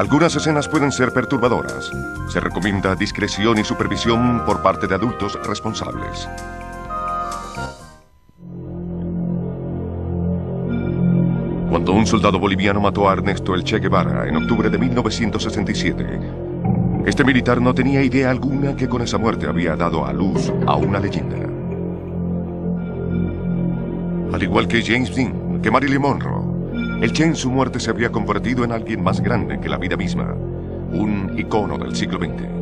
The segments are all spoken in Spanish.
Algunas escenas pueden ser perturbadoras. Se recomienda discreción y supervisión por parte de adultos responsables. Cuando un soldado boliviano mató a Ernesto El Che Guevara en octubre de 1967, este militar no tenía idea alguna que con esa muerte había dado a luz a una leyenda. Al igual que James Dean, que Marilyn Monroe, el Che en su muerte se había convertido en alguien más grande que la vida misma, un icono del siglo XX.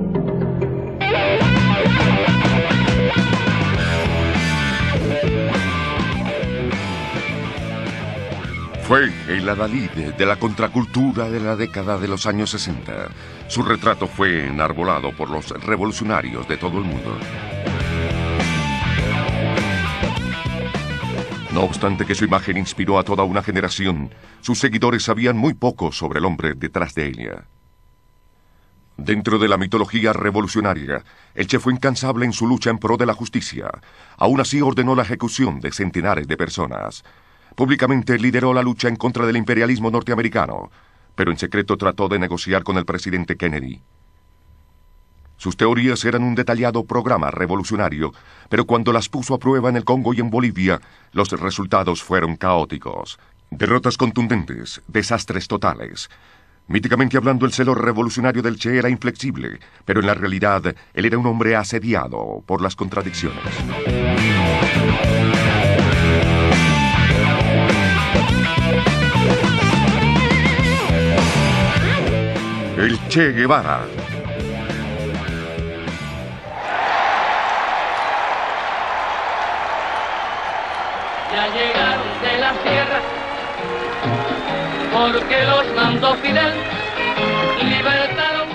Fue el adalid de la contracultura de la década de los años 60. Su retrato fue enarbolado por los revolucionarios de todo el mundo. No obstante que su imagen inspiró a toda una generación, sus seguidores sabían muy poco sobre el hombre detrás de ella. Dentro de la mitología revolucionaria, el Che fue incansable en su lucha en pro de la justicia. Aún así ordenó la ejecución de centenares de personas. Públicamente lideró la lucha en contra del imperialismo norteamericano, pero en secreto trató de negociar con el presidente Kennedy. Sus teorías eran un detallado programa revolucionario, pero cuando las puso a prueba en el Congo y en Bolivia, los resultados fueron caóticos. Derrotas contundentes, desastres totales. Míticamente hablando, el celo revolucionario del Che era inflexible, pero en la realidad él era un hombre asediado por las contradicciones. El Che Guevara. Porque los mandó Fidel, libertaron.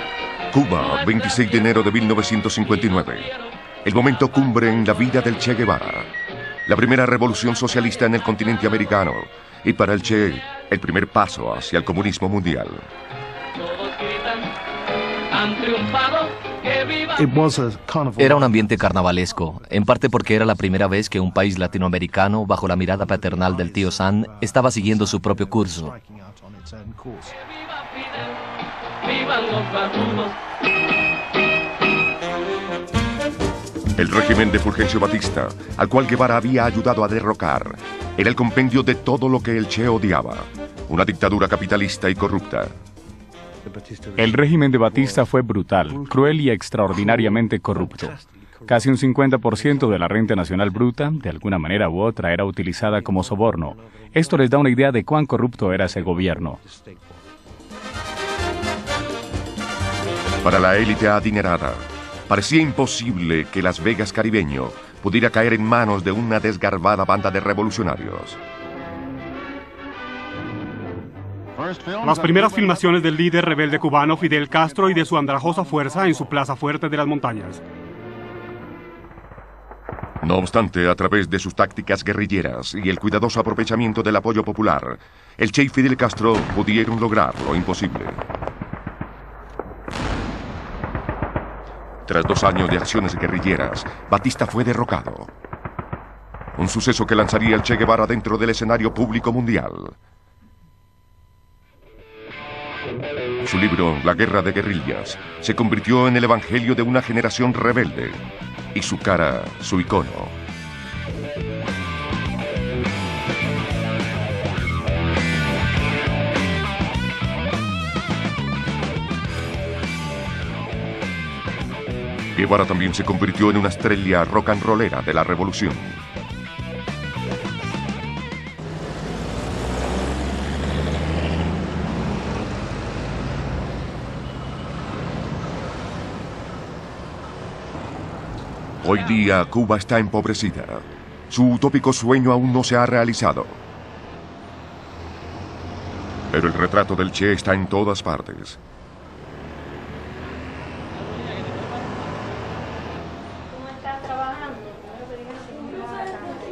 Cuba, 26 de enero de 1959. El momento cumbre en la vida del Che Guevara. La primera revolución socialista en el continente americano. Y para el Che, el primer paso hacia el comunismo mundial. Era un ambiente carnavalesco, en parte porque era la primera vez que un país latinoamericano, bajo la mirada paternal del tío San, estaba siguiendo su propio curso. El régimen de Fulgencio Batista, al cual Guevara había ayudado a derrocar, era el compendio de todo lo que el Che odiaba, una dictadura capitalista y corrupta. El régimen de Batista fue brutal, cruel y extraordinariamente corrupto. Casi un 50% de la renta nacional bruta, de alguna manera u otra, era utilizada como soborno. Esto les da una idea de cuán corrupto era ese gobierno. Para la élite adinerada, parecía imposible que Las Vegas caribeño pudiera caer en manos de una desgarbada banda de revolucionarios. Las primeras filmaciones del líder rebelde cubano Fidel Castro y de su andrajosa fuerza en su plaza fuerte de las montañas. No obstante, a través de sus tácticas guerrilleras y el cuidadoso aprovechamiento del apoyo popular, el Che y Fidel Castro pudieron lograr lo imposible. Tras dos años de acciones guerrilleras, Batista fue derrocado. Un suceso que lanzaría al Che Guevara dentro del escenario público mundial. Su libro, La Guerra de Guerrillas, se convirtió en el evangelio de una generación rebelde y su cara, su icono. Guevara también se convirtió en una estrella rock and rollera de la revolución. Hoy día Cuba está empobrecida. Su utópico sueño aún no se ha realizado. Pero el retrato del Che está en todas partes.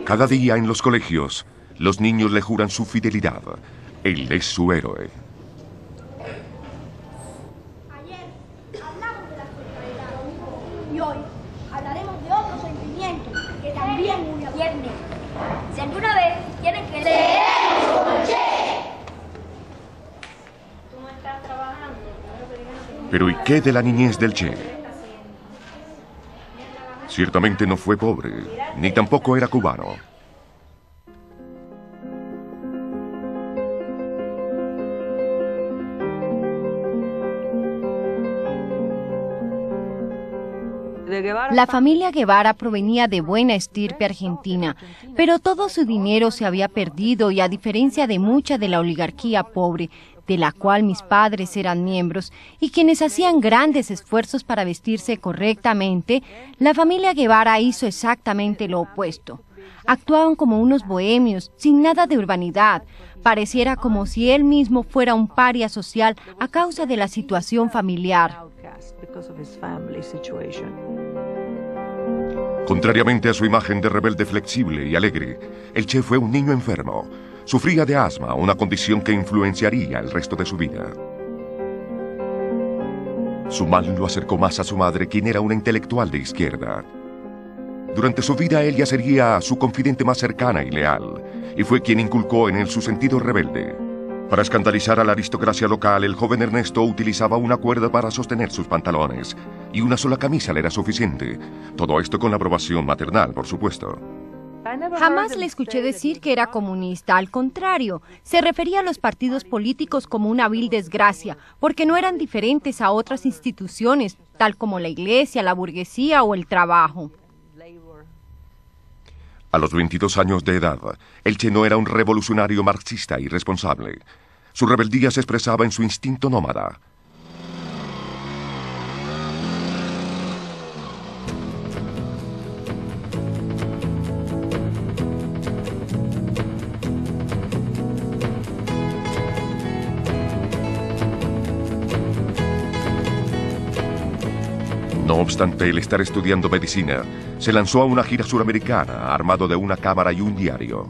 Cada día en los colegios, los niños le juran su fidelidad. Él es su héroe. Ayer hablamos de la solidaridad y hoy hablaremos de otro sentimiento que también une a viernes. Si alguna vez quieren que leemos como el Che. Pero ¿y qué de la niñez del Che? Ciertamente no fue pobre, ni tampoco era cubano. La familia Guevara provenía de buena estirpe argentina, pero todo su dinero se había perdido y a diferencia de mucha de la oligarquía pobre, de la cual mis padres eran miembros y quienes hacían grandes esfuerzos para vestirse correctamente, la familia Guevara hizo exactamente lo opuesto. Actuaban como unos bohemios, sin nada de urbanidad. Pareciera como si él mismo fuera un paria social a causa de la situación familiar. Contrariamente a su imagen de rebelde flexible y alegre, el Che fue un niño enfermo. Sufría de asma, una condición que influenciaría el resto de su vida. Su mal lo acercó más a su madre, quien era una intelectual de izquierda. Durante su vida ella sería su confidente más cercana y leal, y fue quien inculcó en él su sentido rebelde. Para escandalizar a la aristocracia local, el joven Ernesto utilizaba una cuerda para sostener sus pantalones, y una sola camisa le era suficiente. Todo esto con la aprobación maternal, por supuesto. Jamás le escuché decir que era comunista, al contrario, se refería a los partidos políticos como una vil desgracia, porque no eran diferentes a otras instituciones, tal como la iglesia, la burguesía o el trabajo. A los 22 años de edad, el Che no era un revolucionario marxista irresponsable. Su rebeldía se expresaba en su instinto nómada. Obstante el estar estudiando medicina, se lanzó a una gira suramericana armado de una cámara y un diario.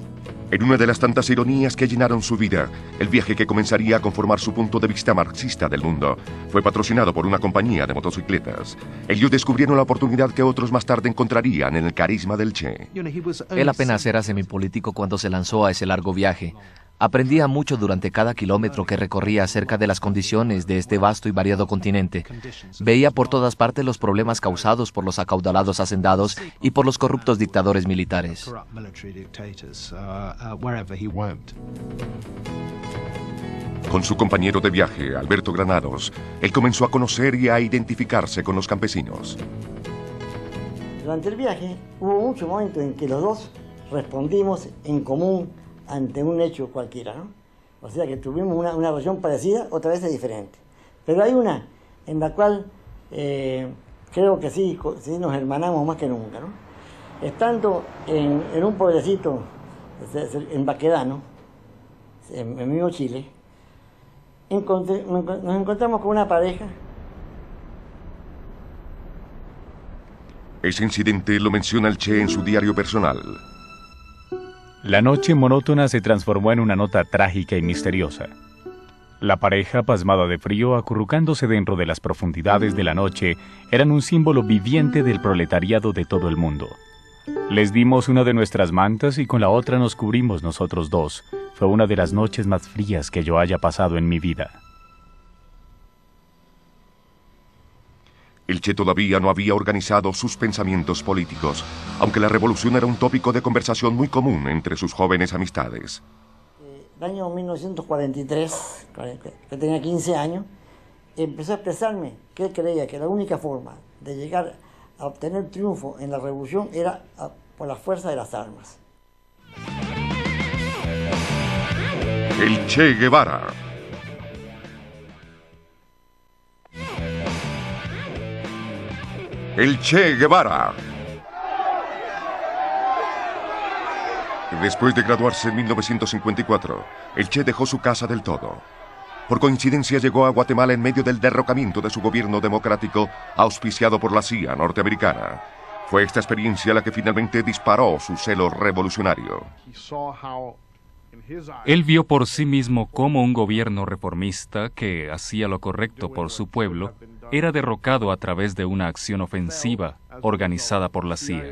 En una de las tantas ironías que llenaron su vida, el viaje que comenzaría a conformar su punto de vista marxista del mundo fue patrocinado por una compañía de motocicletas. Ellos descubrieron la oportunidad que otros más tarde encontrarían en el carisma del Che. Él apenas era semipolítico cuando se lanzó a ese largo viaje. Aprendía mucho durante cada kilómetro que recorría acerca de las condiciones de este vasto y variado continente. Veía por todas partes los problemas causados por los acaudalados hacendados y por los corruptos dictadores militares. Con su compañero de viaje, Alberto Granados, él comenzó a conocer y a identificarse con los campesinos. Durante el viaje hubo muchos momentos en que los dos respondimos en común ante un hecho cualquiera, ¿no? O sea que tuvimos una, una relación parecida, otra vez diferente. Pero hay una en la cual eh, creo que sí, sí nos hermanamos más que nunca, ¿no? Estando en, en un pueblecito, en Baquedano, en, en mismo Chile, nos encontramos con una pareja. Ese incidente lo menciona el Che en su diario personal. La noche monótona se transformó en una nota trágica y misteriosa. La pareja, pasmada de frío, acurrucándose dentro de las profundidades de la noche, eran un símbolo viviente del proletariado de todo el mundo. Les dimos una de nuestras mantas y con la otra nos cubrimos nosotros dos. Fue una de las noches más frías que yo haya pasado en mi vida. El Che todavía no había organizado sus pensamientos políticos, aunque la revolución era un tópico de conversación muy común entre sus jóvenes amistades. El año 1943, que tenía 15 años, empezó a expresarme que él creía que la única forma de llegar a obtener triunfo en la revolución era por la fuerza de las armas. El Che Guevara el Che Guevara. Después de graduarse en 1954, el Che dejó su casa del todo. Por coincidencia llegó a Guatemala en medio del derrocamiento de su gobierno democrático auspiciado por la CIA norteamericana. Fue esta experiencia la que finalmente disparó su celo revolucionario. Él vio por sí mismo cómo un gobierno reformista que hacía lo correcto por su pueblo era derrocado a través de una acción ofensiva organizada por la CIA.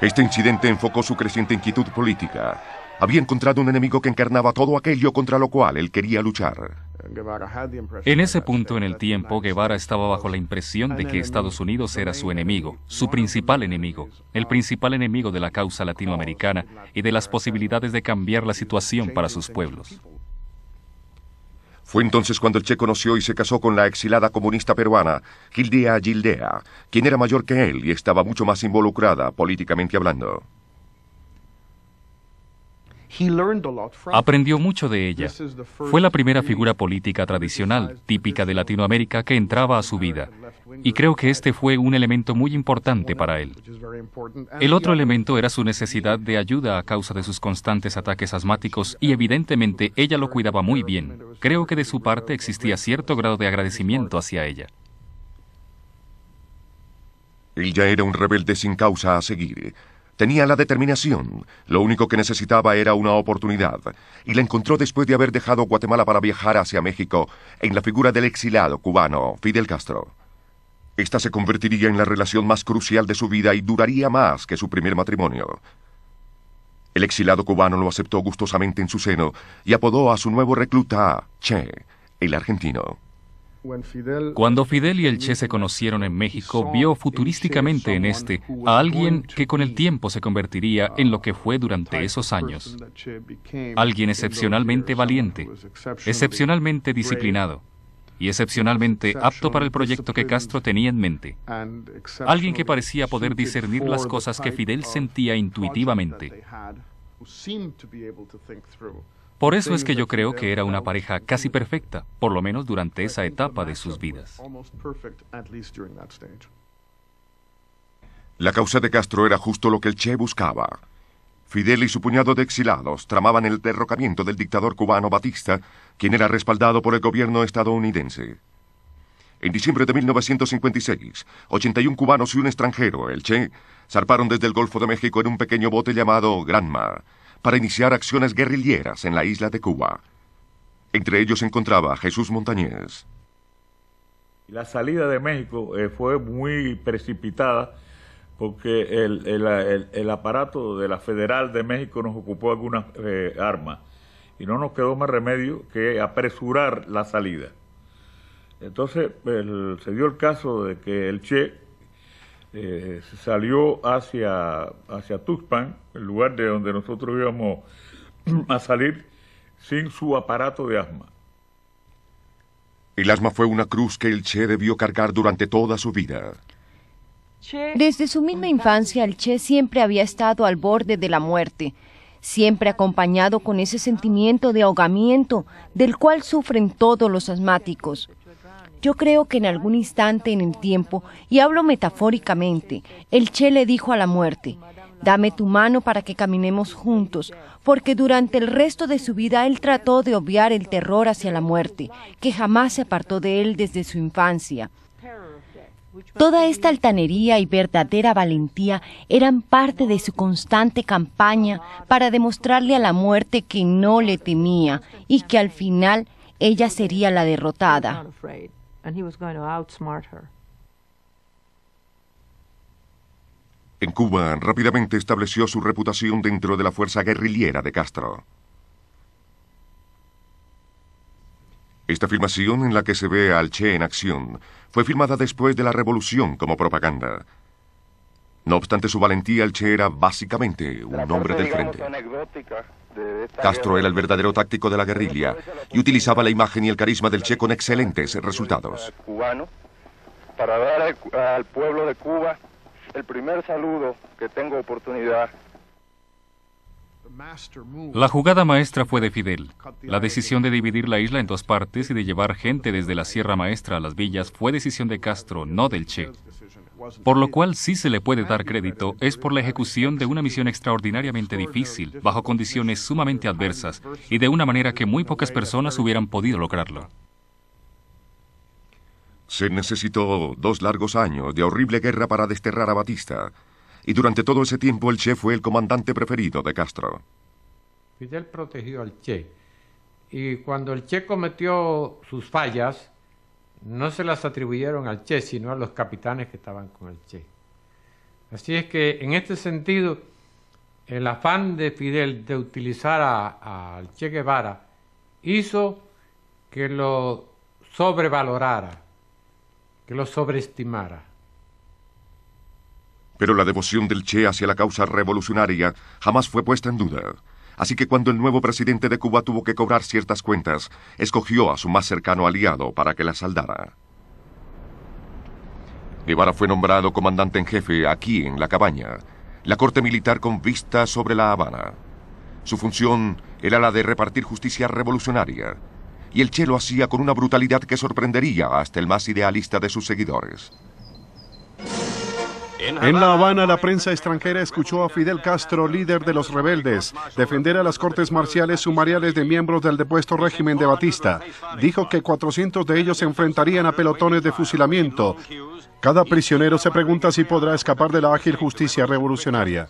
Este incidente enfocó su creciente inquietud política. Había encontrado un enemigo que encarnaba todo aquello contra lo cual él quería luchar. En ese punto en el tiempo, Guevara estaba bajo la impresión de que Estados Unidos era su enemigo, su principal enemigo, el principal enemigo de la causa latinoamericana y de las posibilidades de cambiar la situación para sus pueblos. Fue entonces cuando el Che conoció y se casó con la exilada comunista peruana, Gildea Gildea, quien era mayor que él y estaba mucho más involucrada políticamente hablando. Aprendió mucho de ella. Fue la primera figura política tradicional, típica de Latinoamérica, que entraba a su vida. Y creo que este fue un elemento muy importante para él. El otro elemento era su necesidad de ayuda a causa de sus constantes ataques asmáticos y evidentemente ella lo cuidaba muy bien. Creo que de su parte existía cierto grado de agradecimiento hacia ella. Él ya era un rebelde sin causa a seguir. Tenía la determinación, lo único que necesitaba era una oportunidad, y la encontró después de haber dejado Guatemala para viajar hacia México en la figura del exilado cubano Fidel Castro. Esta se convertiría en la relación más crucial de su vida y duraría más que su primer matrimonio. El exilado cubano lo aceptó gustosamente en su seno y apodó a su nuevo recluta Che, el argentino. Cuando Fidel y el Che se conocieron en México, vio futurísticamente en este a alguien que con el tiempo se convertiría en lo que fue durante esos años. Alguien excepcionalmente valiente, excepcionalmente disciplinado y excepcionalmente apto para el proyecto que Castro tenía en mente. Alguien que parecía poder discernir las cosas que Fidel sentía intuitivamente. Por eso es que yo creo que era una pareja casi perfecta, por lo menos durante esa etapa de sus vidas. La causa de Castro era justo lo que el Che buscaba. Fidel y su puñado de exilados tramaban el derrocamiento del dictador cubano Batista, quien era respaldado por el gobierno estadounidense. En diciembre de 1956, 81 cubanos y un extranjero, el Che, zarparon desde el Golfo de México en un pequeño bote llamado Granma, para iniciar acciones guerrilleras en la isla de Cuba. Entre ellos se encontraba Jesús Montañez. La salida de México eh, fue muy precipitada porque el, aparato de la Federal de México nos ocupó algunas eh, armas y no nos quedó más remedio que apresurar la salida. Entonces se dio el caso de que el Che eh, salió hacia, hacia Tuxpan, el lugar de donde nosotros íbamos a salir, sin su aparato de asma. El asma fue una cruz que el Che debió cargar durante toda su vida. Desde su misma infancia, el Che siempre había estado al borde de la muerte, siempre acompañado con ese sentimiento de ahogamiento del cual sufren todos los asmáticos. Yo creo que en algún instante en el tiempo, y hablo metafóricamente, el Che le dijo a la muerte, dame tu mano para que caminemos juntos, porque durante el resto de su vida él trató de obviar el terror hacia la muerte, que jamás se apartó de él desde su infancia. Toda esta altanería y verdadera valentía eran parte de su constante campaña para demostrarle a la muerte que no le temía y que al final ella sería la derrotada. En Cuba rápidamente estableció su reputación dentro de la fuerza guerrillera de Castro. Esta filmación en la que se ve al Che en acción fue filmada después de la revolución como propaganda. No obstante su valentía, el Che era básicamente un hombre del frente. Castro era el verdadero táctico de la guerrilla y utilizaba la imagen y el carisma del Che con excelentes resultados. para dar al pueblo de Cuba el primer saludo que tengo oportunidad. La jugada maestra fue de Fidel. La decisión de dividir la isla en dos partes y de llevar gente desde la Sierra Maestra a las villas fue decisión de Castro, no del Che. Por lo cual sí se le puede dar crédito es por la ejecución de una misión extraordinariamente difícil, bajo condiciones sumamente adversas y de una manera que muy pocas personas hubieran podido lograrlo. Se necesitó dos largos años de horrible guerra para desterrar a Batista, y durante todo ese tiempo el Che fue el comandante preferido de Castro. Fidel protegió al Che, y cuando el Che cometió sus fallas, no se las atribuyeron al Che, sino a los capitanes que estaban con el Che. Así es que en este sentido, el afán de Fidel de utilizar al Che Guevara hizo que lo sobrevalorara, que lo sobreestimara. Pero la devoción del Che hacia la causa revolucionaria jamás fue puesta en duda. Así que cuando el nuevo presidente de Cuba tuvo que cobrar ciertas cuentas, escogió a su más cercano aliado para que las saldara. Guevara fue nombrado comandante en jefe aquí en La Cabaña, la corte militar con vista sobre La Habana. Su función era la de repartir justicia revolucionaria, y el Che lo hacía con una brutalidad que sorprendería hasta el más idealista de sus seguidores. En La Habana, la prensa extranjera escuchó a Fidel Castro, líder de los rebeldes, defender a las cortes marciales sumariales de miembros del depuesto régimen de Batista. Dijo que 400 de ellos se enfrentarían a pelotones de fusilamiento. Cada prisionero se pregunta si podrá escapar de la ágil justicia revolucionaria.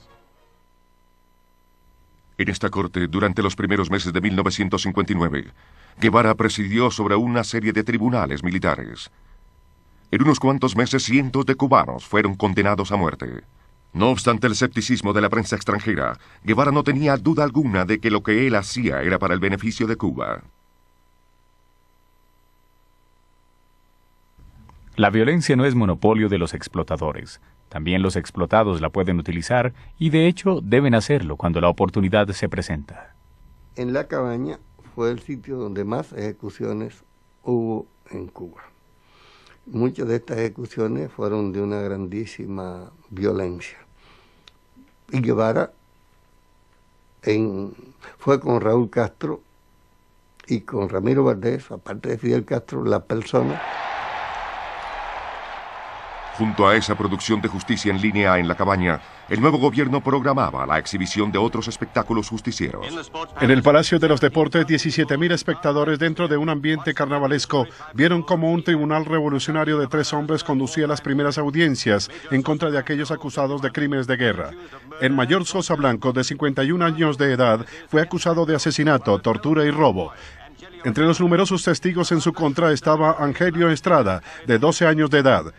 En esta corte, durante los primeros meses de 1959, Guevara presidió sobre una serie de tribunales militares. En unos cuantos meses cientos de cubanos fueron condenados a muerte. No obstante el escepticismo de la prensa extranjera, Guevara no tenía duda alguna de que lo que él hacía era para el beneficio de Cuba. La violencia no es monopolio de los explotadores. También los explotados la pueden utilizar y de hecho deben hacerlo cuando la oportunidad se presenta. En la cabaña fue el sitio donde más ejecuciones hubo en Cuba. Muchas de estas ejecuciones fueron de una grandísima violencia. Y Guevara fue con Raúl Castro y con Ramiro Valdés, aparte de Fidel Castro, la persona Junto a esa producción de justicia en línea en la cabaña, el nuevo gobierno programaba la exhibición de otros espectáculos justicieros. En el Palacio de los Deportes, 17.000 espectadores dentro de un ambiente carnavalesco vieron cómo un tribunal revolucionario de tres hombres conducía las primeras audiencias en contra de aquellos acusados de crímenes de guerra. El mayor Sosa Blanco, de 51 años de edad, fue acusado de asesinato, tortura y robo. Entre los numerosos testigos en su contra estaba Angelio Estrada, de 12 años de edad.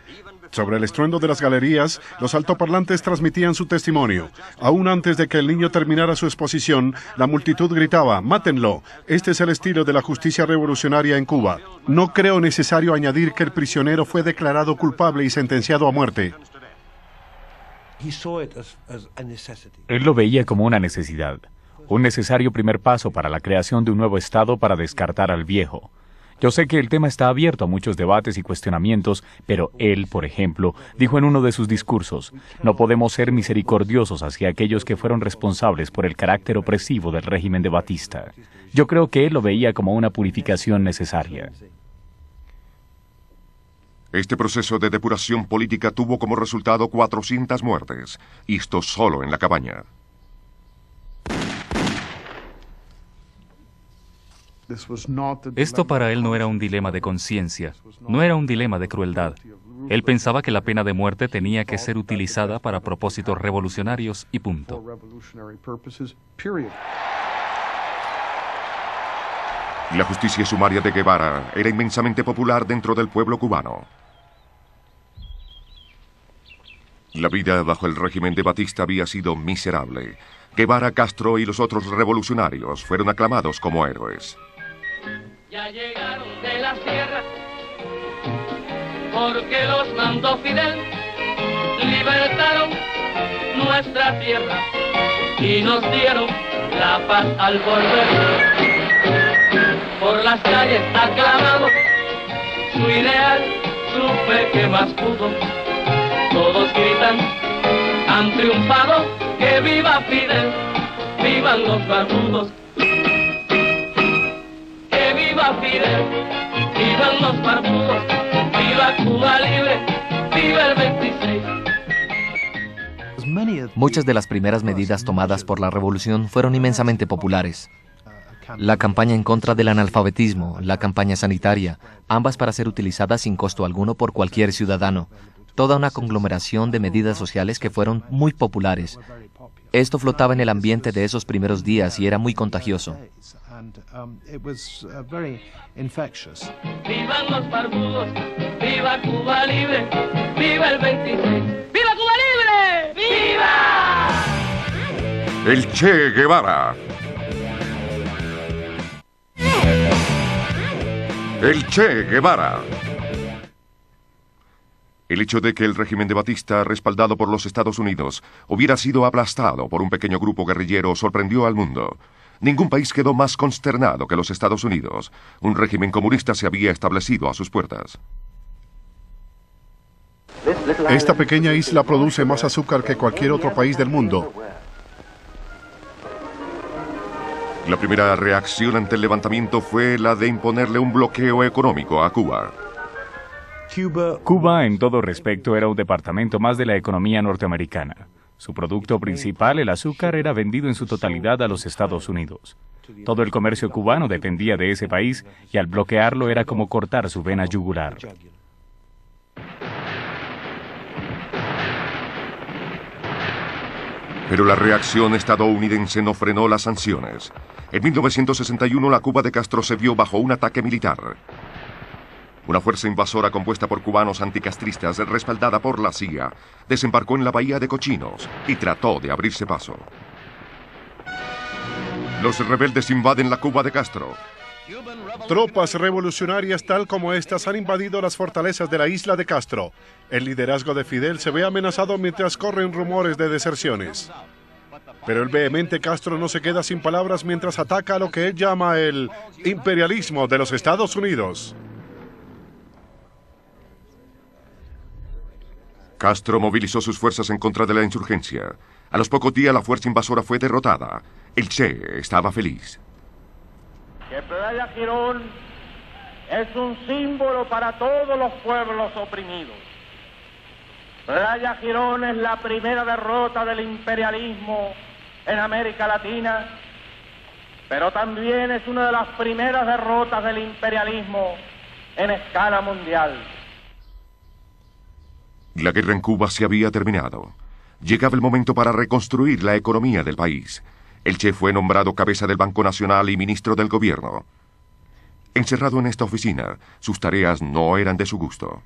Sobre el estruendo de las galerías, los altoparlantes transmitían su testimonio. Aún antes de que el niño terminara su exposición, la multitud gritaba, mátenlo. Este es el estilo de la justicia revolucionaria en Cuba. No creo necesario añadir que el prisionero fue declarado culpable y sentenciado a muerte. Él lo veía como una necesidad, un necesario primer paso para la creación de un nuevo Estado para descartar al viejo. Yo sé que el tema está abierto a muchos debates y cuestionamientos, pero él, por ejemplo, dijo en uno de sus discursos, no podemos ser misericordiosos hacia aquellos que fueron responsables por el carácter opresivo del régimen de Batista. Yo creo que él lo veía como una purificación necesaria. Este proceso de depuración política tuvo como resultado 400 muertes, y esto solo en la cabaña. Esto para él no era un dilema de conciencia, no era un dilema de crueldad. Él pensaba que la pena de muerte tenía que ser utilizada para propósitos revolucionarios y punto. La justicia sumaria de Guevara era inmensamente popular dentro del pueblo cubano. La vida bajo el régimen de Batista había sido miserable. Guevara, Castro y los otros revolucionarios fueron aclamados como héroes ya llegaron de la sierra, porque los mandó Fidel, libertaron nuestra tierra y nos dieron la paz al volver. Por las calles aclamado su ideal, su fe que más pudo. Todos gritan, han triunfado, que viva Fidel, vivan los barbudos viva Cuba libre, viva el 26. Muchas de las primeras medidas tomadas por la revolución fueron inmensamente populares. La campaña en contra del analfabetismo, la campaña sanitaria, ambas para ser utilizadas sin costo alguno por cualquier ciudadano. Toda una conglomeración de medidas sociales que fueron muy populares. Esto flotaba en el ambiente de esos primeros días y era muy contagioso. ¡Vivan los barbudos! ¡Viva Cuba libre! ¡Viva el 26! ¡Viva Cuba libre! ¡Viva! El Che Guevara. El Che Guevara. El hecho de que el régimen de Batista, respaldado por los Estados Unidos, hubiera sido aplastado por un pequeño grupo guerrillero sorprendió al mundo. Ningún país quedó más consternado que los Estados Unidos. Un régimen comunista se había establecido a sus puertas. Esta pequeña isla produce más azúcar que cualquier otro país del mundo. La primera reacción ante el levantamiento fue la de imponerle un bloqueo económico a Cuba. Cuba, en todo respecto, era un departamento más de la economía norteamericana. Su producto principal, el azúcar, era vendido en su totalidad a los Estados Unidos. Todo el comercio cubano dependía de ese país y al bloquearlo era como cortar su vena yugular. Pero la reacción estadounidense no frenó las sanciones. En 1961 la Cuba de Castro se vio bajo un ataque militar. Una fuerza invasora compuesta por cubanos anticastristas, respaldada por la CIA, desembarcó en la bahía de Cochinos y trató de abrirse paso. Los rebeldes invaden la Cuba de Castro. Tropas revolucionarias tal como estas han invadido las fortalezas de la isla de Castro. El liderazgo de Fidel se ve amenazado mientras corren rumores de deserciones. Pero el vehemente Castro no se queda sin palabras mientras ataca a lo que él llama el imperialismo de los Estados Unidos. Castro movilizó sus fuerzas en contra de la insurgencia. A los pocos días la fuerza invasora fue derrotada. El Che estaba feliz. Que Playa Girón es un símbolo para todos los pueblos oprimidos. Playa Girón es la primera derrota del imperialismo en América Latina, pero también es una de las primeras derrotas del imperialismo en escala mundial. La guerra en Cuba se había terminado. Llegaba el momento para reconstruir la economía del país. El Che fue nombrado cabeza del Banco Nacional y ministro del gobierno. Encerrado en esta oficina, sus tareas no eran de su gusto.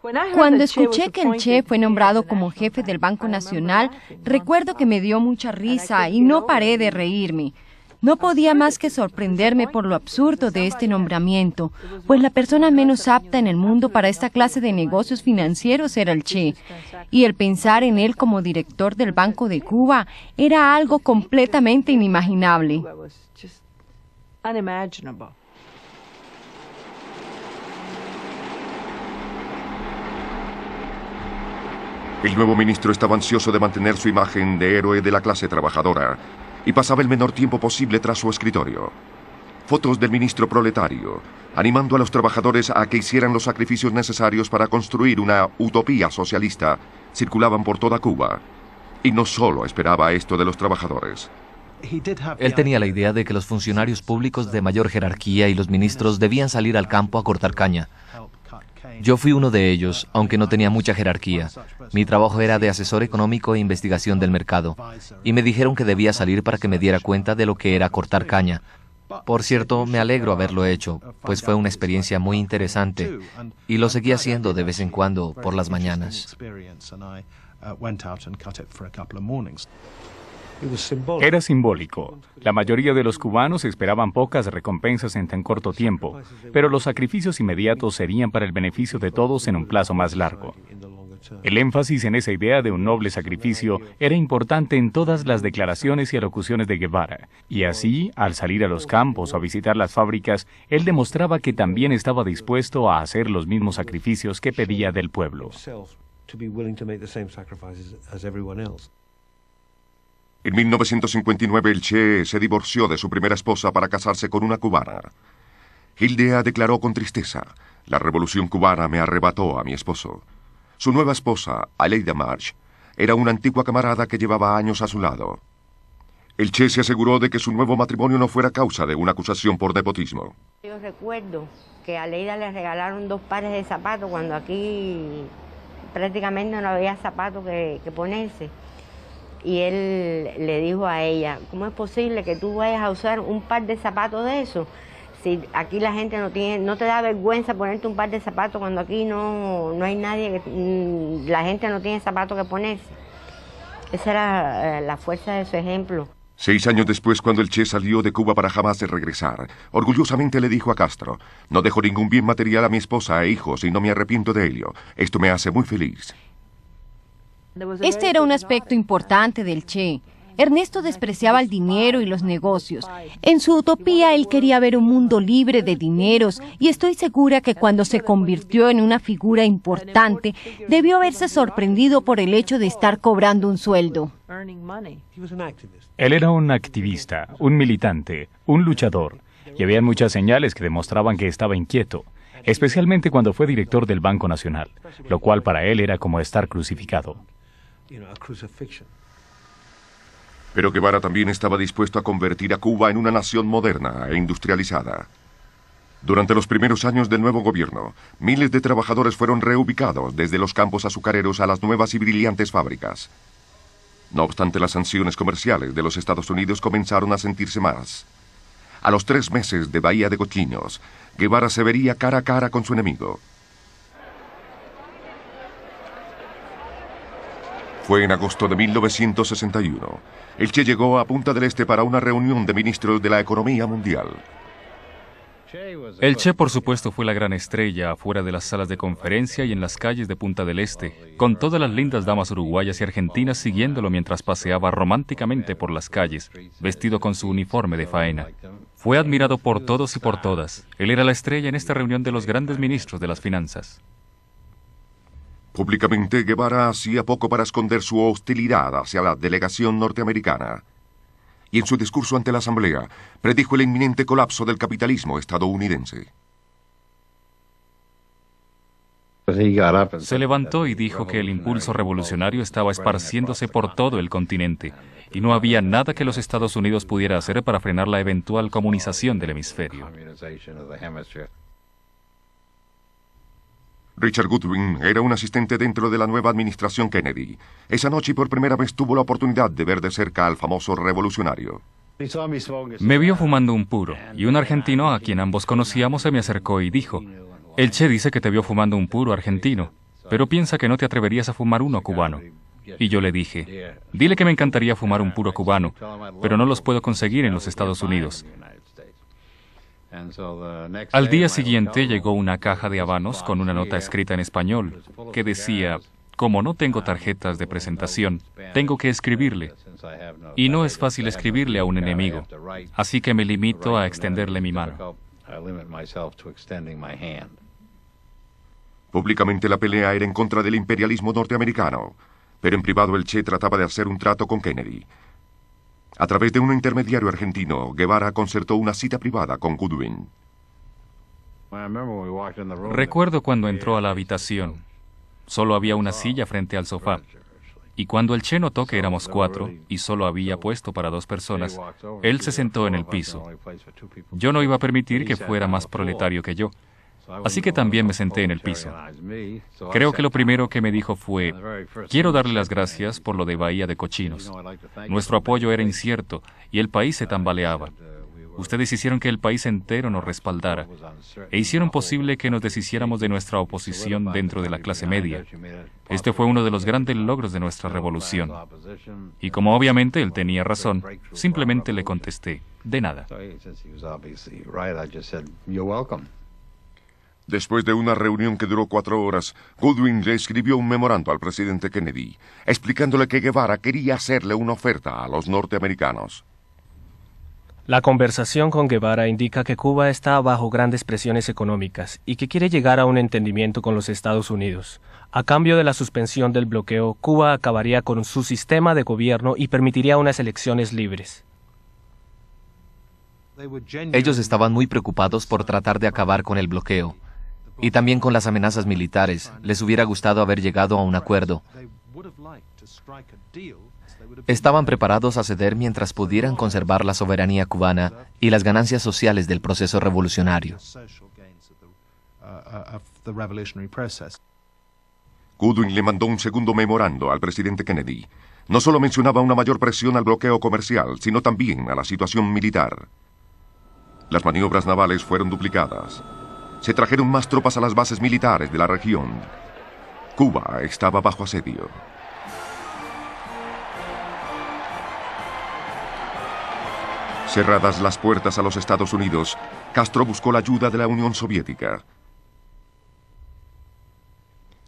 Cuando escuché que el Che fue nombrado como jefe del Banco Nacional, recuerdo que me dio mucha risa y no paré de reírme. No podía más que sorprenderme por lo absurdo de este nombramiento, pues la persona menos apta en el mundo para esta clase de negocios financieros era el Che, y el pensar en él como director del Banco de Cuba era algo completamente inimaginable. El nuevo ministro estaba ansioso de mantener su imagen de héroe de la clase trabajadora y pasaba el menor tiempo posible tras su escritorio. Fotos del ministro proletario, animando a los trabajadores a que hicieran los sacrificios necesarios para construir una utopía socialista, circulaban por toda Cuba. Y no solo esperaba esto de los trabajadores. Él tenía la idea de que los funcionarios públicos de mayor jerarquía y los ministros debían salir al campo a cortar caña. Yo fui uno de ellos, aunque no tenía mucha jerarquía. Mi trabajo era de asesor económico e investigación del mercado, y me dijeron que debía salir para que me diera cuenta de lo que era cortar caña. Por cierto, me alegro haberlo hecho, pues fue una experiencia muy interesante, y lo seguí haciendo de vez en cuando por las mañanas. Era simbólico. La mayoría de los cubanos esperaban pocas recompensas en tan corto tiempo, pero los sacrificios inmediatos serían para el beneficio de todos en un plazo más largo. El énfasis en esa idea de un noble sacrificio era importante en todas las declaraciones y alocuciones de Guevara, y así, al salir a los campos o a visitar las fábricas, él demostraba que también estaba dispuesto a hacer los mismos sacrificios que pedía del pueblo. En 1959 el Che se divorció de su primera esposa para casarse con una cubana. Hildea declaró con tristeza, la revolución cubana me arrebató a mi esposo. Su nueva esposa, Aleida March, era una antigua camarada que llevaba años a su lado. El Che se aseguró de que su nuevo matrimonio no fuera causa de una acusación por nepotismo. Yo recuerdo que a Aleida le regalaron dos pares de zapatos cuando aquí prácticamente no había zapatos que ponerse y él le dijo a ella, ¿cómo es posible que tú vayas a usar un par de zapatos de eso? Si aquí la gente no tiene, no te da vergüenza ponerte un par de zapatos cuando aquí no, no hay nadie, que, mm, la gente no tiene zapatos que ponerse. Esa era eh, la fuerza de su ejemplo. Seis años después, cuando el Che salió de Cuba para jamás regresar, orgullosamente le dijo a Castro, no dejo ningún bien material a mi esposa e hijos y no me arrepiento de ello. Esto me hace muy feliz. Este era un aspecto importante del Che. Ernesto despreciaba el dinero y los negocios. En su utopía él quería ver un mundo libre de dineros y estoy segura que cuando se convirtió en una figura importante debió haberse sorprendido por el hecho de estar cobrando un sueldo. Él era un activista, un militante, un luchador, y había muchas señales que demostraban que estaba inquieto, especialmente cuando fue director del Banco Nacional, lo cual para él era como estar crucificado. Pero Guevara también estaba dispuesto a convertir a Cuba en una nación moderna e industrializada. Durante los primeros años del nuevo gobierno, miles de trabajadores fueron reubicados desde los campos azucareros a las nuevas y brillantes fábricas. No obstante, las sanciones comerciales de los Estados Unidos comenzaron a sentirse más. A los tres meses de Bahía de Cochinos, Guevara se vería cara a cara con su enemigo. Fue en agosto de 1961. El Che llegó a Punta del Este para una reunión de ministros de la economía mundial. El Che, por supuesto, fue la gran estrella afuera de las salas de conferencia y en las calles de Punta del Este, con todas las lindas damas uruguayas y argentinas siguiéndolo mientras paseaba románticamente por las calles, vestido con su uniforme de faena. Fue admirado por todos y por todas. Él era la estrella en esta reunión de los grandes ministros de las finanzas. Públicamente, Guevara hacía poco para esconder su hostilidad hacia la delegación norteamericana. Y en su discurso ante la Asamblea, predijo el inminente colapso del capitalismo estadounidense. Se levantó y dijo que el impulso revolucionario estaba esparciéndose por todo el continente y no había nada que los Estados Unidos pudiera hacer para frenar la eventual comunización del hemisferio. Richard Goodwin era un asistente dentro de la nueva administración Kennedy. Esa noche por primera vez tuvo la oportunidad de ver de cerca al famoso revolucionario. Me vio fumando un puro y un argentino a quien ambos conocíamos se me acercó y dijo, el Che dice que te vio fumando un puro argentino, pero piensa que no te atreverías a fumar uno cubano. Y yo le dije, dile que me encantaría fumar un puro cubano, pero no los puedo conseguir en los Estados Unidos. Al día siguiente llegó una caja de habanos con una nota escrita en español que decía, como no tengo tarjetas de presentación, tengo que escribirle. Y no es fácil escribirle a un enemigo, así que me limito a extenderle mi mano. Públicamente la pelea era en contra del imperialismo norteamericano, pero en privado el Che trataba de hacer un trato con Kennedy. A través de un intermediario argentino, Guevara concertó una cita privada con Goodwin. Recuerdo cuando entró a la habitación. Solo había una silla frente al sofá. Y cuando el Che notó que éramos cuatro y solo había puesto para dos personas, él se sentó en el piso. Yo no iba a permitir que fuera más proletario que yo. Así que también me senté en el piso. Creo que lo primero que me dijo fue, quiero darle las gracias por lo de Bahía de Cochinos. Nuestro apoyo era incierto y el país se tambaleaba. Ustedes hicieron que el país entero nos respaldara e hicieron posible que nos deshiciéramos de nuestra oposición dentro de la clase media. Este fue uno de los grandes logros de nuestra revolución. Y como obviamente él tenía razón, simplemente le contesté, de nada. Después de una reunión que duró cuatro horas, Goodwin le escribió un memorando al presidente Kennedy, explicándole que Guevara quería hacerle una oferta a los norteamericanos. La conversación con Guevara indica que Cuba está bajo grandes presiones económicas y que quiere llegar a un entendimiento con los Estados Unidos. A cambio de la suspensión del bloqueo, Cuba acabaría con su sistema de gobierno y permitiría unas elecciones libres. Ellos estaban muy preocupados por tratar de acabar con el bloqueo y también con las amenazas militares. Les hubiera gustado haber llegado a un acuerdo. Estaban preparados a ceder mientras pudieran conservar la soberanía cubana y las ganancias sociales del proceso revolucionario. Goodwin le mandó un segundo memorando al presidente Kennedy. No solo mencionaba una mayor presión al bloqueo comercial, sino también a la situación militar. Las maniobras navales fueron duplicadas se trajeron más tropas a las bases militares de la región. Cuba estaba bajo asedio. Cerradas las puertas a los Estados Unidos, Castro buscó la ayuda de la Unión Soviética.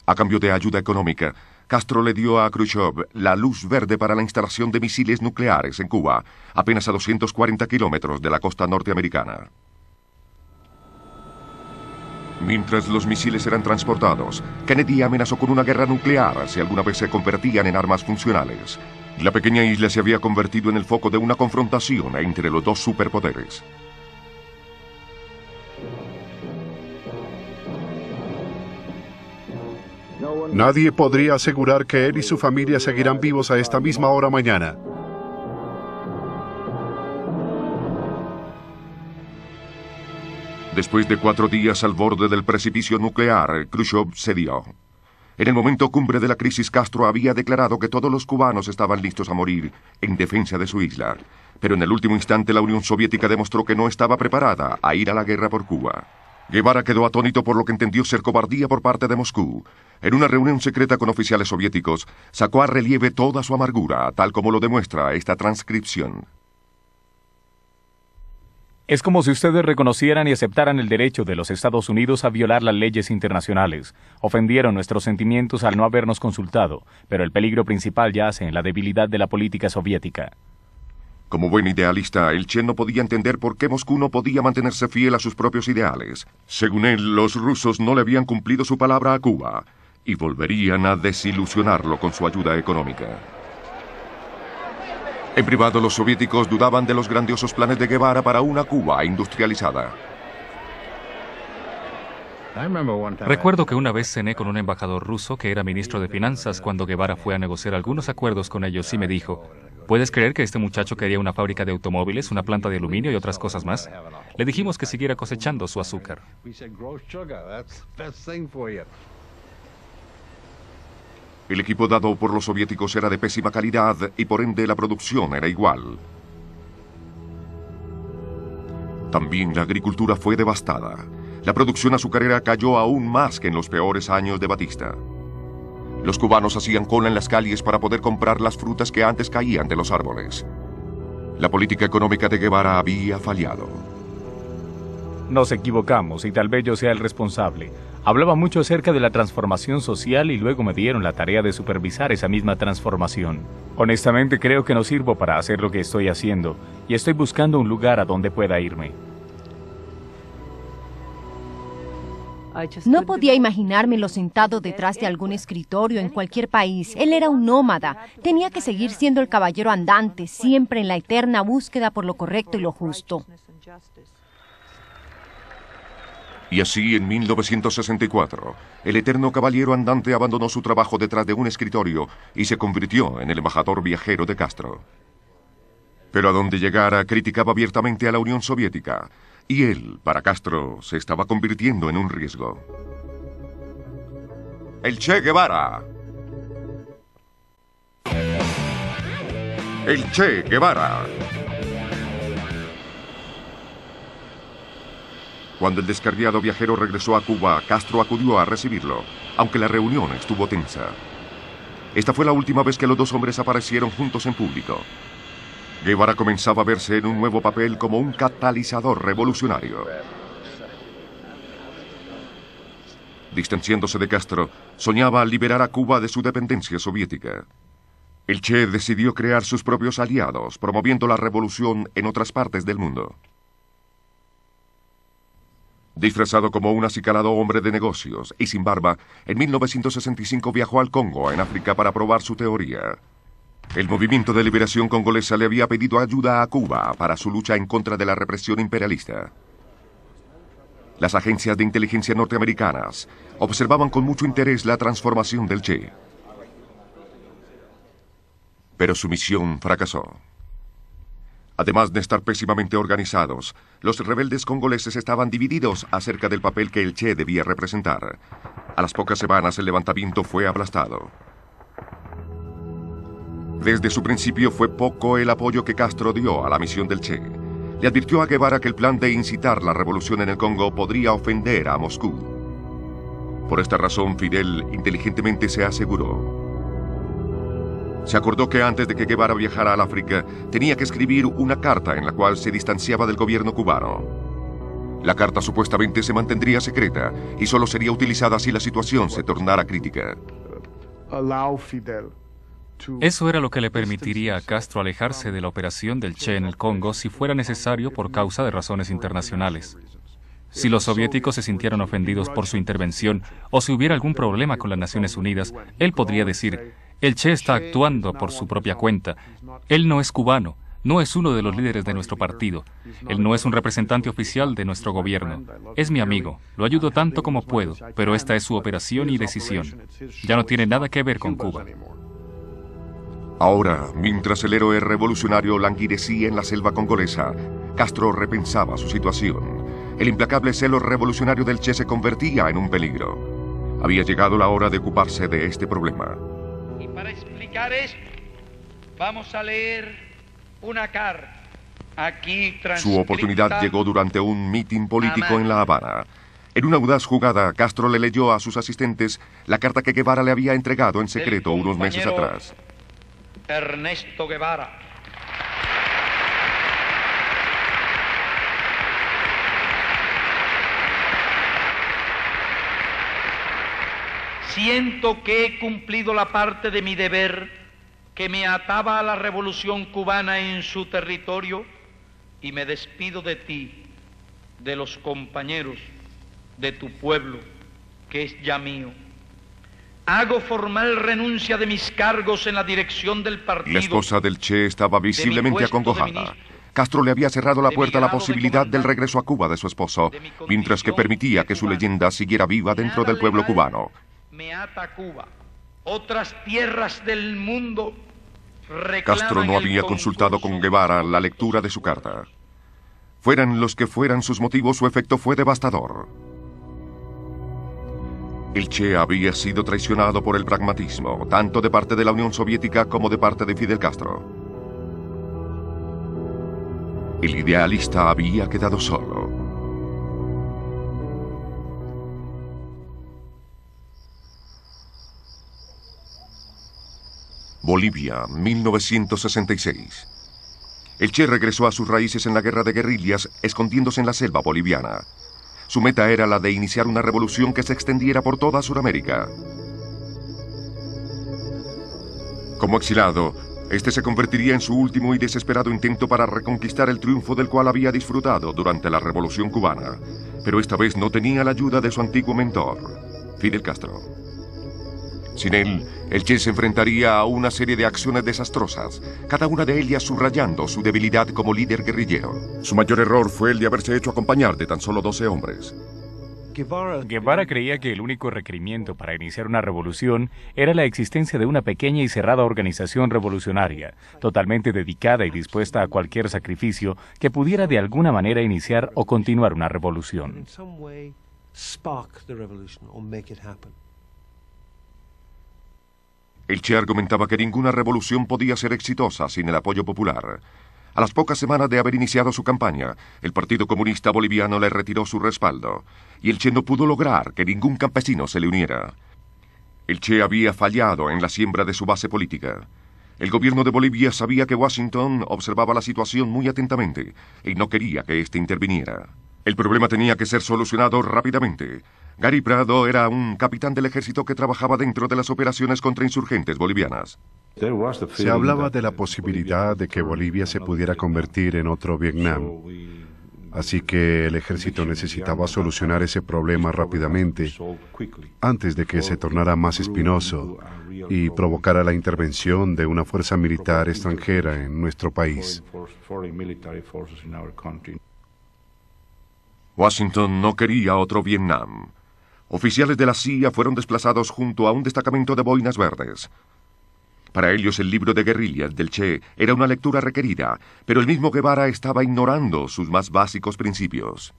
A cambio de ayuda económica, Castro le dio a Khrushchev la luz verde para la instalación de misiles nucleares en Cuba, apenas a 240 kilómetros de la costa norteamericana. Mientras los misiles eran transportados, Kennedy amenazó con una guerra nuclear si alguna vez se convertían en armas funcionales. La pequeña isla se había convertido en el foco de una confrontación entre los dos superpoderes. Nadie podría asegurar que él y su familia seguirán vivos a esta misma hora mañana. Después de cuatro días al borde del precipicio nuclear, Khrushchev cedió. En el momento cumbre de la crisis, Castro había declarado que todos los cubanos estaban listos a morir en defensa de su isla. Pero en el último instante la Unión Soviética demostró que no estaba preparada a ir a la guerra por Cuba. Guevara quedó atónito por lo que entendió ser cobardía por parte de Moscú. En una reunión secreta con oficiales soviéticos, sacó a relieve toda su amargura, tal como lo demuestra esta transcripción. Es como si ustedes reconocieran y aceptaran el derecho de los Estados Unidos a violar las leyes internacionales. Ofendieron nuestros sentimientos al no habernos consultado, pero el peligro principal yace en la debilidad de la política soviética. Como buen idealista, el Che no podía entender por qué Moscú no podía mantenerse fiel a sus propios ideales. Según él, los rusos no le habían cumplido su palabra a Cuba y volverían a desilusionarlo con su ayuda económica. En privado, los soviéticos dudaban de los grandiosos planes de Guevara para una Cuba industrializada. Recuerdo que una vez cené con un embajador ruso que era ministro de Finanzas cuando Guevara fue a negociar algunos acuerdos con ellos y me dijo, ¿puedes creer que este muchacho quería una fábrica de automóviles, una planta de aluminio y otras cosas más? Le dijimos que siguiera cosechando su azúcar. El equipo dado por los soviéticos era de pésima calidad y por ende la producción era igual. También la agricultura fue devastada. La producción azucarera cayó aún más que en los peores años de Batista. Los cubanos hacían cola en las calles para poder comprar las frutas que antes caían de los árboles. La política económica de Guevara había fallado. Nos equivocamos y tal vez yo sea el responsable. Hablaba mucho acerca de la transformación social y luego me dieron la tarea de supervisar esa misma transformación. Honestamente creo que no sirvo para hacer lo que estoy haciendo y estoy buscando un lugar a donde pueda irme. No podía imaginármelo sentado detrás de algún escritorio en cualquier país. Él era un nómada. Tenía que seguir siendo el caballero andante, siempre en la eterna búsqueda por lo correcto y lo justo. Y así, en 1964, el eterno caballero andante abandonó su trabajo detrás de un escritorio y se convirtió en el embajador viajero de Castro. Pero a donde llegara, criticaba abiertamente a la Unión Soviética, y él, para Castro, se estaba convirtiendo en un riesgo. El Che Guevara. El Che Guevara. Cuando el descarriado viajero regresó a Cuba, Castro acudió a recibirlo, aunque la reunión estuvo tensa. Esta fue la última vez que los dos hombres aparecieron juntos en público. Guevara comenzaba a verse en un nuevo papel como un catalizador revolucionario. Distanciándose de Castro, soñaba liberar a Cuba de su dependencia soviética. El Che decidió crear sus propios aliados, promoviendo la revolución en otras partes del mundo. Disfrazado como un acicalado hombre de negocios y sin barba, en 1965 viajó al Congo, en África, para probar su teoría. El movimiento de liberación congolesa le había pedido ayuda a Cuba para su lucha en contra de la represión imperialista. Las agencias de inteligencia norteamericanas observaban con mucho interés la transformación del Che. Pero su misión fracasó. Además de estar pésimamente organizados, los rebeldes congoleses estaban divididos acerca del papel que el Che debía representar. A las pocas semanas el levantamiento fue aplastado. Desde su principio fue poco el apoyo que Castro dio a la misión del Che. Le advirtió a Guevara que el plan de incitar la revolución en el Congo podría ofender a Moscú. Por esta razón, Fidel inteligentemente se aseguró Se acordó que antes de que Guevara viajara al África, tenía que escribir una carta en la cual se distanciaba del gobierno cubano. La carta supuestamente se mantendría secreta y solo sería utilizada si la situación se tornara crítica. Eso era lo que le permitiría a Castro alejarse de la operación del Che en el Congo si fuera necesario por causa de razones internacionales. Si los soviéticos se sintieran ofendidos por su intervención o si hubiera algún problema con las Naciones Unidas, él podría decir, el Che está actuando por su propia cuenta. Él no es cubano, no es uno de los líderes de nuestro partido. Él no es un representante oficial de nuestro gobierno. Es mi amigo. Lo ayudo tanto como puedo, pero esta es su operación y decisión. Ya no tiene nada que ver con Cuba. Ahora, mientras el héroe revolucionario languidecía en la selva congolesa, Castro repensaba su situación. El implacable celo revolucionario del Che se convertía en un peligro. Había llegado la hora de ocuparse de este problema. Explicar esto, vamos a leer una carta aquí Su oportunidad llegó durante un mitin político en La Habana. En una audaz jugada, Castro le leyó a sus asistentes la carta que Guevara le había entregado en secreto unos meses atrás. Ernesto Guevara. Siento que he cumplido la parte de mi deber que me ataba a la revolución cubana en su territorio y me despido de ti, de los compañeros, de tu pueblo, que es ya mío Hago formal renuncia de mis cargos en la dirección del partido. La esposa del Che estaba visiblemente acongojada. Castro le había cerrado la puerta a la posibilidad del regreso a Cuba de su esposo, mientras que permitía que su leyenda siguiera viva dentro del pueblo cubano. Me ata Cuba. Otras tierras del mundo Castro no había consultado con Guevara la lectura de su carta. Fueran los que fueran sus motivos, su efecto fue devastador. El Che había sido traicionado por el pragmatismo, tanto de parte de la Unión Soviética como de parte de Fidel Castro. El idealista había quedado solo. Bolivia, 1966. El Che regresó a sus raíces en la guerra de guerrillas, escondiéndose en la selva boliviana. Su meta era la de iniciar una revolución que se extendiera por toda Sudamérica. Como exilado, este se convertiría en su último y desesperado intento para reconquistar el triunfo del cual había disfrutado durante la Revolución cubana. Pero esta vez no tenía la ayuda de su antiguo mentor, Fidel Castro. Sin él, el Che se enfrentaría a una serie de acciones desastrosas, cada una de ellas subrayando su debilidad como líder guerrillero. Su mayor error fue el de haberse hecho acompañar de tan solo 12 hombres. Guevara creía que el único requerimiento para iniciar una revolución era la existencia de una pequeña y cerrada organización revolucionaria, totalmente dedicada y dispuesta a cualquier sacrificio que pudiera de alguna manera iniciar o continuar una revolución. El Che argumentaba que ninguna revolución podía ser exitosa sin el apoyo popular. A las pocas semanas de haber iniciado su campaña, el Partido Comunista Boliviano le retiró su respaldo, y el Che no pudo lograr que ningún campesino se le uniera. El Che había fallado en la siembra de su base política. El gobierno de Bolivia sabía que Washington observaba la situación muy atentamente y no quería que éste interviniera. El problema tenía que ser solucionado rápidamente, Gary Prado era un capitán del ejército que trabajaba dentro de las operaciones contra insurgentes bolivianas. Se hablaba de la posibilidad de que Bolivia se pudiera convertir en otro Vietnam. Así que el ejército necesitaba solucionar ese problema rápidamente antes de que se tornara más espinoso y provocara la intervención de una fuerza militar extranjera en nuestro país. Washington no quería otro Vietnam. Oficiales de la CIA fueron desplazados junto a un destacamento de boinas verdes. Para ellos el libro de guerrillas del Che era una lectura requerida, pero el mismo Guevara estaba ignorando sus más básicos principios.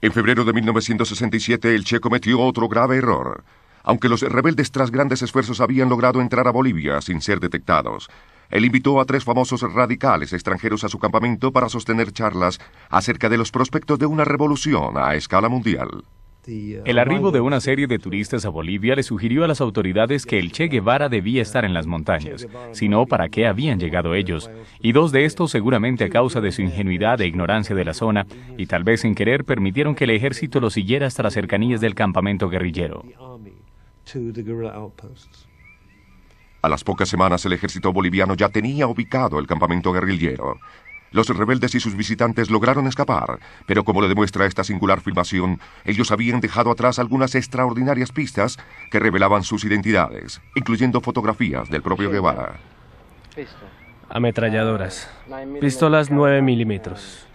En febrero de 1967 el Che cometió otro grave error. Aunque los rebeldes tras grandes esfuerzos habían logrado entrar a Bolivia sin ser detectados, él invitó a tres famosos radicales extranjeros a su campamento para sostener charlas acerca de los prospectos de una revolución a escala mundial. El arribo de una serie de turistas a Bolivia le sugirió a las autoridades que el Che Guevara debía estar en las montañas, si no, ¿para qué habían llegado ellos? Y dos de estos seguramente a causa de su ingenuidad e ignorancia de la zona, y tal vez sin querer permitieron que el ejército lo siguiera hasta las cercanías del campamento guerrillero. A las pocas semanas el ejército boliviano ya tenía ubicado el campamento guerrillero. Los rebeldes y sus visitantes lograron escapar, pero como lo demuestra esta singular filmación, ellos habían dejado atrás algunas extraordinarias pistas que revelaban sus identidades, incluyendo fotografías del propio Guevara. Ametralladoras, pistolas 9 milímetros.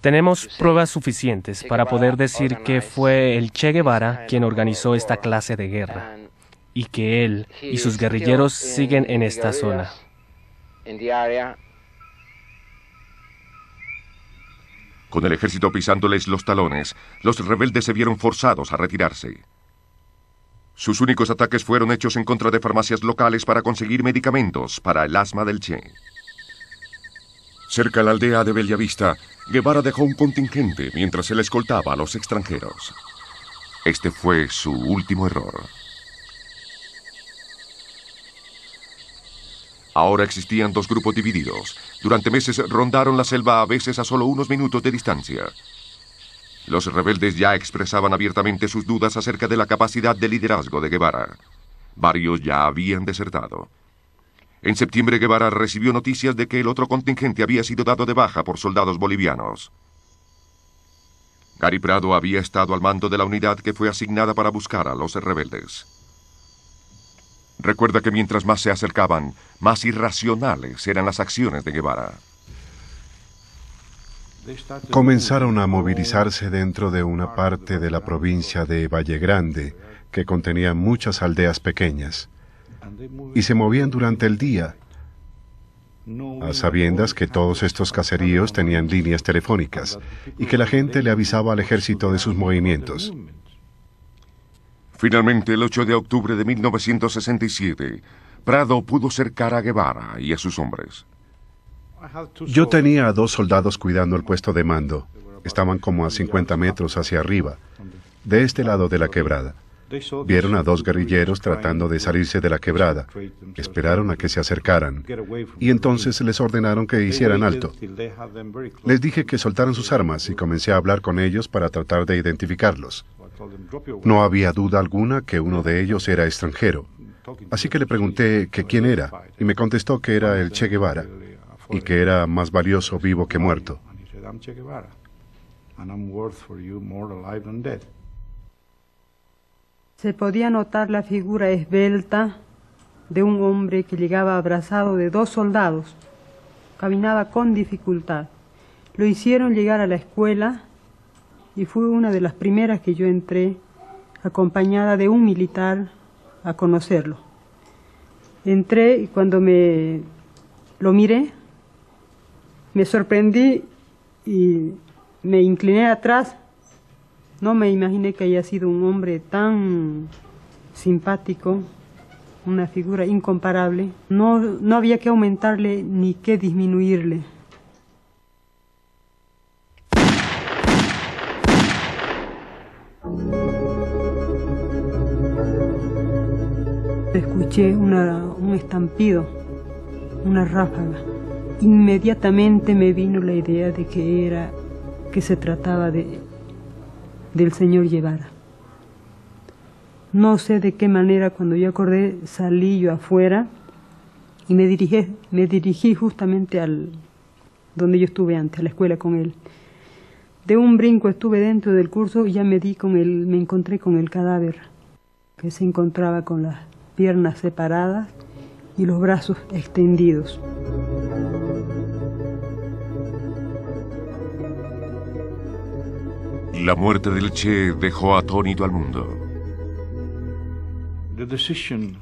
Tenemos pruebas suficientes para poder decir que fue el Che Guevara quien organizó esta clase de guerra y que él y sus guerrilleros siguen en esta zona. Con el ejército pisándoles los talones, los rebeldes se vieron forzados a retirarse. Sus únicos ataques fueron hechos en contra de farmacias locales para conseguir medicamentos para el asma del Che. Cerca la aldea de Bellavista, Guevara dejó un contingente mientras le escoltaba a los extranjeros. Este fue su último error. Ahora existían dos grupos divididos. Durante meses rondaron la selva a veces a solo unos minutos de distancia. Los rebeldes ya expresaban abiertamente sus dudas acerca de la capacidad de liderazgo de Guevara. Varios ya habían desertado. En septiembre Guevara recibió noticias de que el otro contingente había sido dado de baja por soldados bolivianos. Gary Prado había estado al mando de la unidad que fue asignada para buscar a los rebeldes. Recuerda que mientras más se acercaban, más irracionales eran las acciones de Guevara. Comenzaron a movilizarse dentro de una parte de la provincia de Valle Grande, que contenía muchas aldeas pequeñas, y se movían durante el día, a sabiendas que todos estos caseríos tenían líneas telefónicas y que la gente le avisaba al ejército de sus movimientos. Finalmente, el 8 de octubre de 1967, Prado pudo cercar a Guevara y a sus hombres. Yo tenía a dos soldados cuidando el puesto de mando. Estaban como a 50 metros hacia arriba, de este lado de la quebrada. Vieron a dos guerrilleros tratando de salirse de la quebrada. Esperaron a que se acercaran y entonces les ordenaron que hicieran alto. Les dije que soltaran sus armas y comencé a hablar con ellos para tratar de identificarlos. No había duda alguna que uno de ellos era extranjero. Así que le pregunté quién era y me contestó que era el Che Guevara y que era más valioso vivo que muerto. Se podía notar la figura esbelta de un hombre que llegaba abrazado de dos soldados. Caminaba con dificultad. Lo hicieron llegar a la escuela y fue una de las primeras que yo entré acompañada de un militar a conocerlo. Entré y cuando me lo miré, me sorprendí y me incliné atrás. No me imaginé que haya sido un hombre tan simpático, una figura incomparable. No, no había que aumentarle ni que disminuirle. Escuché un estampido, una ráfaga. Inmediatamente me vino la idea de que era, que se trataba de, del señor Guevara. No sé de qué manera, cuando yo acordé, salí yo afuera y me dirigí, me dirigí justamente al donde yo estuve antes, a la escuela con él. De un brinco estuve dentro del curso y ya me di con el, me encontré con el cadáver que se encontraba con las piernas separadas y los brazos extendidos. La muerte del Che dejó atónito al mundo.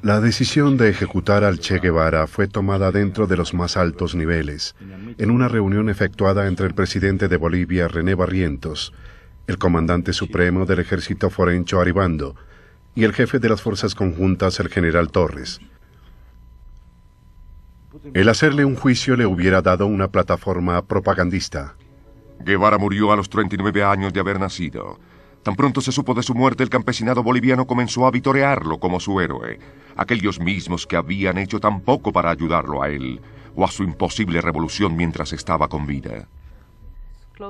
La decisión de ejecutar al Che Guevara fue tomada dentro de los más altos niveles, en una reunión efectuada entre el presidente de Bolivia, René Barrientos, el comandante supremo del ejército Forencho Aribando, y el jefe de las fuerzas conjuntas, el general Torres. El hacerle un juicio le hubiera dado una plataforma propagandista. Guevara murió a los 39 años de haber nacido. Tan pronto se supo de su muerte, el campesinado boliviano comenzó a vitorearlo como su héroe. Aquellos mismos que habían hecho tan poco para ayudarlo a él o a su imposible revolución mientras estaba con vida.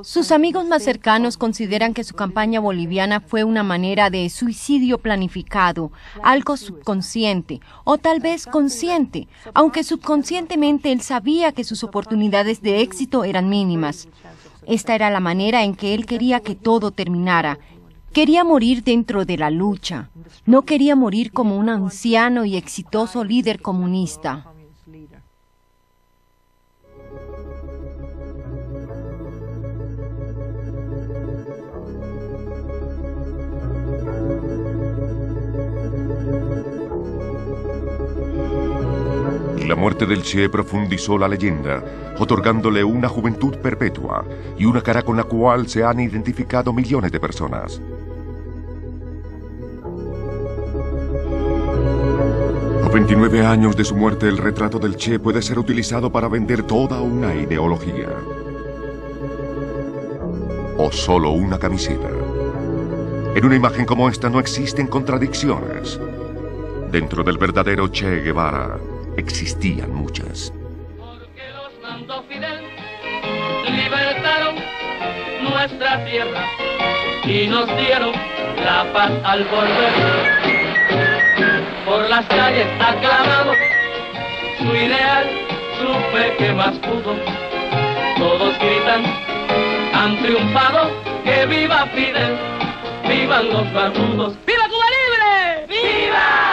Sus amigos más cercanos consideran que su campaña boliviana fue una manera de suicidio planificado, algo subconsciente o tal vez consciente, aunque subconscientemente él sabía que sus oportunidades de éxito eran mínimas. Esta era la manera en que él quería que todo terminara. Quería morir dentro de la lucha. No quería morir como un anciano y exitoso líder comunista. La muerte del Che profundizó la leyenda, otorgándole una juventud perpetua y una cara con la cual se han identificado millones de personas. A 29 años de su muerte, el retrato del Che puede ser utilizado para vender toda una ideología. O solo una camiseta. En una imagen como esta no existen contradicciones. Dentro del verdadero Che Guevara, existían muchas. Porque los mandó Fidel, libertaron nuestra tierra y nos dieron la paz al volver. Por las calles aclamamos su ideal, su fe que más pudo. Todos gritan, han triunfado, que viva Fidel, vivan los barbudos, ¡viva!